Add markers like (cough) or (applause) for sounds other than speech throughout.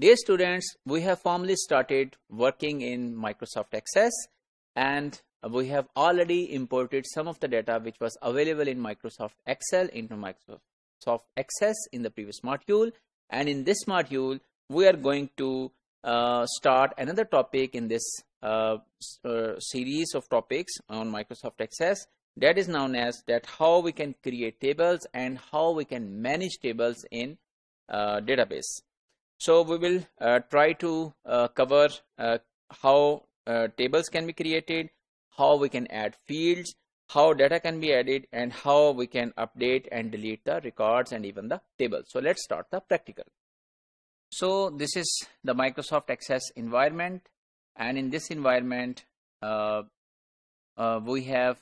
Dear students, we have formally started working in Microsoft Access and we have already imported some of the data which was available in Microsoft Excel into Microsoft Access in the previous module and in this module we are going to uh, start another topic in this uh, uh, series of topics on Microsoft Access that is known as that how we can create tables and how we can manage tables in uh, database. So we will uh, try to uh, cover uh, how uh, tables can be created, how we can add fields, how data can be added and how we can update and delete the records and even the tables. So let's start the practical. So this is the Microsoft Access environment and in this environment uh, uh, we have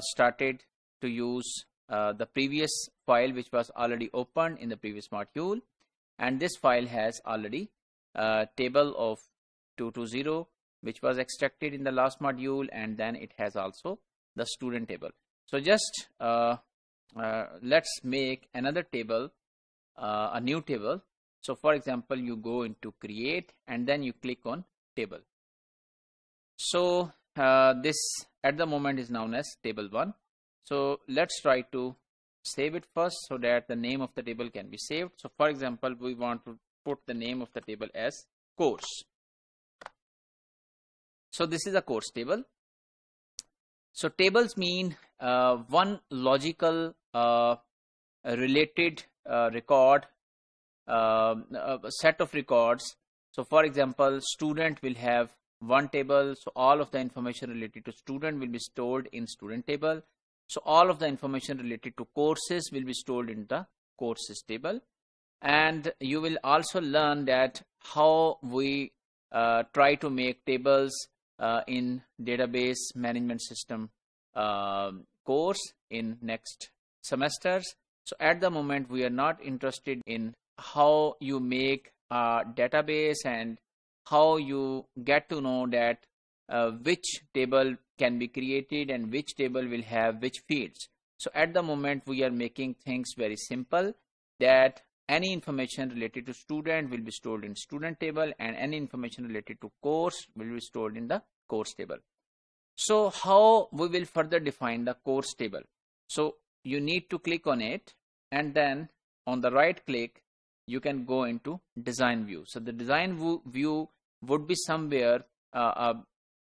started to use the previous file which was already opened in the previous module and this file has already a table of 220 which was extracted in the last module and then it has also the student table. So just uh, uh, let's make another table uh, a new table. So for example you go into create and then you click on table. So uh, this at the moment is known as table 1 so let's try to save it first so that the name of the table can be saved. So for example, we want to put the name of the table as course. So this is a course table. So tables mean uh, one logical uh, related uh, record, um, set of records. So for example, student will have one table. So all of the information related to student will be stored in student table so all of the information related to courses will be stored in the courses table. And you will also learn that how we uh, try to make tables uh, in database management system uh, course in next semesters. So at the moment we are not interested in how you make a database and how you get to know that uh, which table can be created and which table will have which fields. So at the moment we are making things very simple that any information related to student will be stored in student table and any information related to course will be stored in the course table. So how we will further define the course table? So you need to click on it and then on the right click you can go into design view. So the design view would be somewhere uh, uh,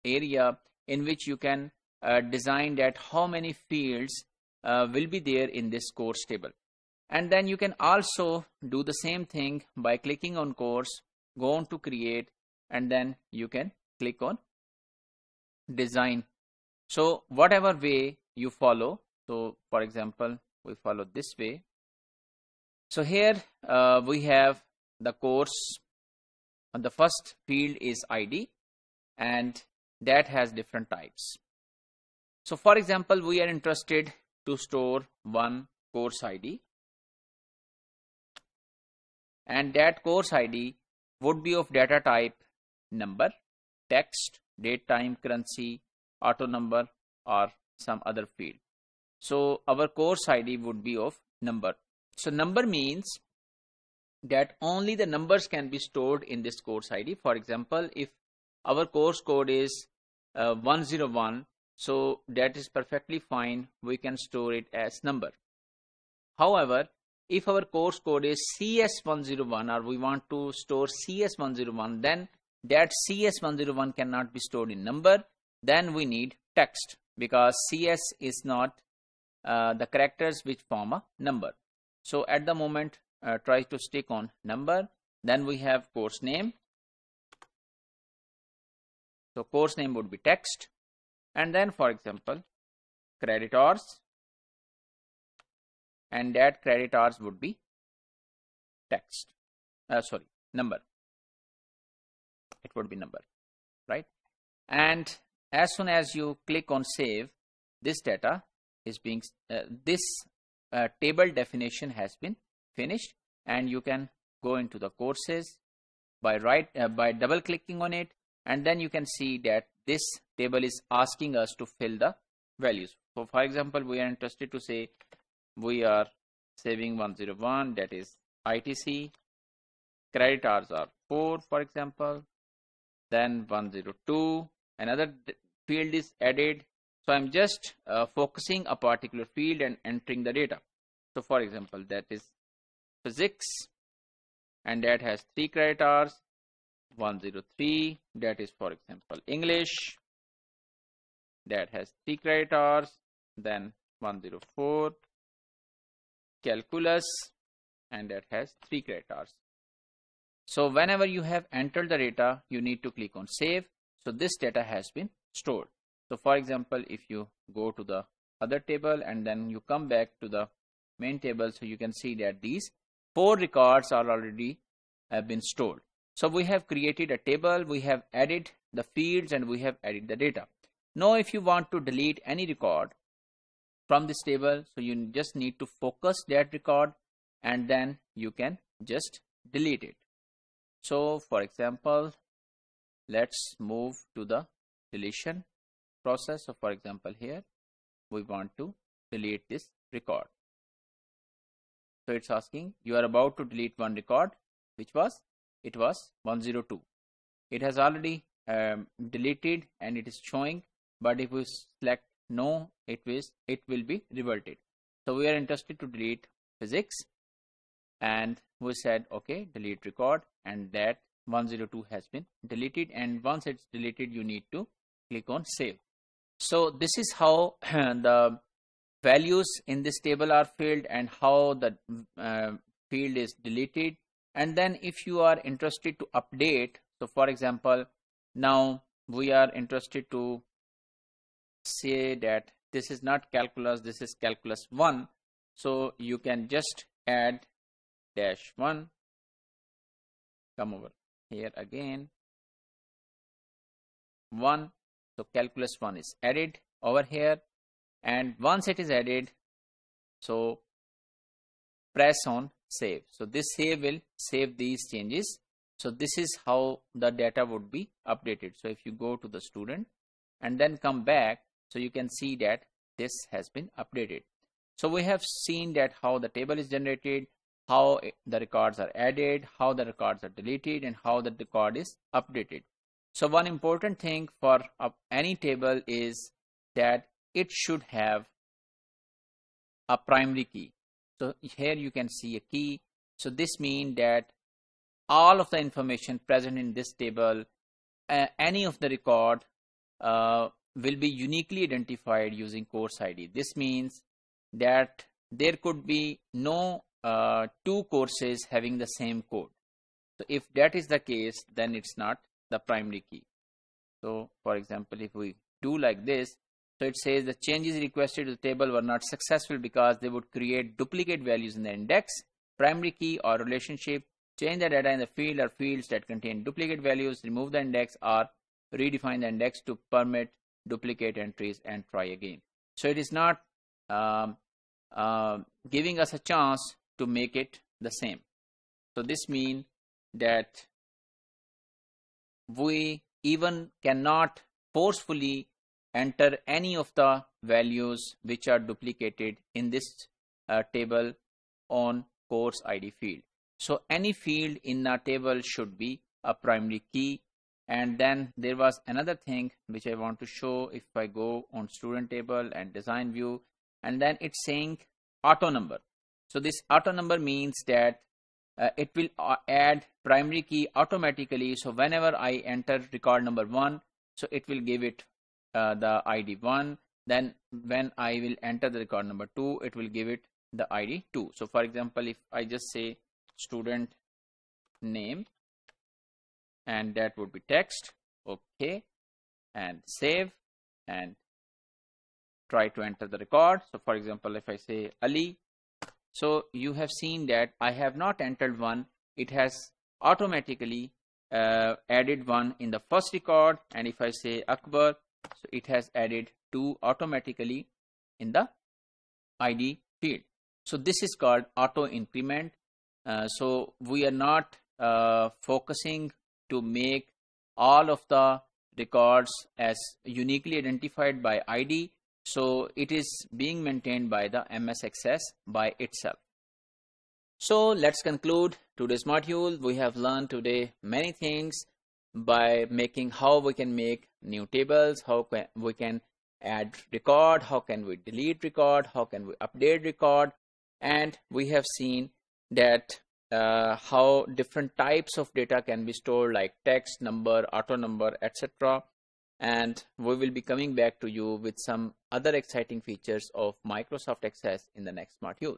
area in which you can uh, design that how many fields uh, will be there in this course table. And then you can also do the same thing by clicking on course go on to create and then you can click on design. So whatever way you follow so for example we follow this way. So here uh, we have the course. The first field is id and that has different types. So for example, we are interested to store one course ID and that course ID would be of data type number, text, date, time, currency, auto number or some other field. So our course ID would be of number. So number means that only the numbers can be stored in this course ID. For example, if our course code is uh, 101 so that is perfectly fine. We can store it as number. However if our course code is cs101 or we want to store cs101 then that cs101 cannot be stored in number. Then we need text because cs is not uh, the characters which form a number. So at the moment uh, try to stick on number. Then we have course name so course name would be text. And then for example credit hours and that credit hours would be text. Uh, sorry number. It would be number right? And as soon as you click on save this data is being uh, this uh, table definition has been finished. And you can go into the courses by right uh, by double clicking on it and then you can see that this table is asking us to fill the values. So for example we are interested to say we are saving 101 that is ITC credit hours are 4 for example. Then 102 another field is added. So i'm just uh, focusing a particular field and entering the data. So for example that is physics. And that has three credit hours 103 that is for example english that has three credit hours then 104 calculus and that has three credit hours so whenever you have entered the data you need to click on save. So this data has been stored. So for example if you go to the other table and then you come back to the main table so you can see that these four records are already have been stored so we have created a table we have added the fields and we have added the data. Now if you want to delete any record from this table so you just need to focus that record and then you can just delete it. So for example let's move to the deletion process. So for example here we want to delete this record. So it's asking you are about to delete one record which was it was 102 it has already um, deleted and it is showing but if we select no it will it will be reverted. So we are interested to delete physics and we said okay delete record and that 102 has been deleted and once it's deleted you need to click on save. So this is how (clears throat) the values in this table are filled and how the uh, field is deleted and then if you are interested to update so for example now we are interested to say that this is not calculus this is calculus 1 so you can just add dash 1 come over here again. 1 so calculus 1 is added over here. And once it is added so press on save so this save will save these changes. So this is how the data would be updated. So if you go to the student and then come back so you can see that this has been updated. So we have seen that how the table is generated how the records are added how the records are deleted and how the record is updated. So one important thing for any table is that it should have a primary key so here you can see a key. So this means that all of the information present in this table uh, any of the record uh, will be uniquely identified using course ID this means that there could be no uh, two courses having the same code. So if that is the case then it's not the primary key. So for example if we do like this so it says the changes requested to the table were not successful because they would create duplicate values in the index, primary key or relationship, change the data in the field or fields that contain duplicate values, remove the index or redefine the index to permit duplicate entries and try again. So it is not um, uh, giving us a chance to make it the same. So this means that we even cannot forcefully enter any of the values which are duplicated in this uh, table on course ID field. So any field in a table should be a primary key and then there was another thing which I want to show if I go on student table and design view and then it's saying auto number. So this auto number means that uh, it will uh, add primary key automatically so whenever I enter record number 1 so it will give it uh, the id 1 then when I will enter the record number 2 it will give it the id 2 so for example if I just say student name and that would be text okay and save and try to enter the record. So for example if I say Ali so you have seen that I have not entered one. It has automatically uh, added one in the first record. And if I say Akbar so it has added 2 automatically in the id field. So this is called auto increment. Uh, so we are not uh, focusing to make all of the records as uniquely identified by id so it is being maintained by the ms access by itself. So let's conclude today's module. We have learned today many things by making how we can make new tables how can we can add record how can we delete record how can we update record. And we have seen that uh, how different types of data can be stored like text number auto number etc and we will be coming back to you with some other exciting features of Microsoft Access in the next module